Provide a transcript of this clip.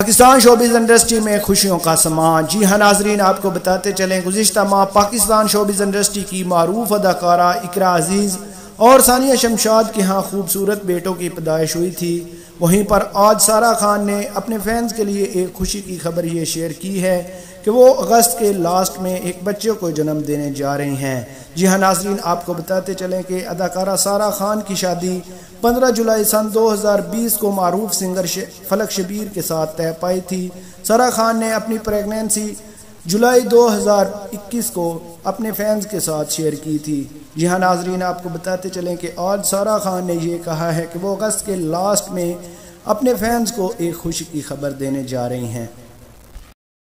Pakistan showbiz industry میں خوشیوں کا سمان جی ہاں ناظرین، آپ کو بتاتے چلیں گزشتہ ماہ پاکستان شوبیز انڈسٹری کی معروف اداکارہ اقرا عزیز اور ثانیہ شمشاد کے ہاں خوبصورت بیٹوں کی پیدائش ہوئی تھی۔ وہیں پر آج سارا خان نے اپنے فینز کے لیے ایک خوشی کی خبر یہ شیئر کی ہے کہ وہ اگست کے لاسٹ میں ایک بچے کو جنم دینے جا رہی ہیں۔ جی ہاں ناظرین، آپ کو بتاتے چلیں کہ اداکارہ سارا خان کی شادی پندرہ جولائی سن دو ہزار بیس کو معروف سنگر فلک شبیر کے ساتھ طے پائی تھی۔ سارا خان نے اپنی پریگنینسی جولائی دو ہزار اکیس کو اپنے فینز کے ساتھ شیئر کی تھی۔ یہاں ناظرین، آپ کو بتاتے چلیں کہ آج سارا خان نے یہ کہا ہے کہ وہ اگست کے لاسٹ میں اپنے فینز کو ایک خوشی کی خبر دینے جا رہی ہیں۔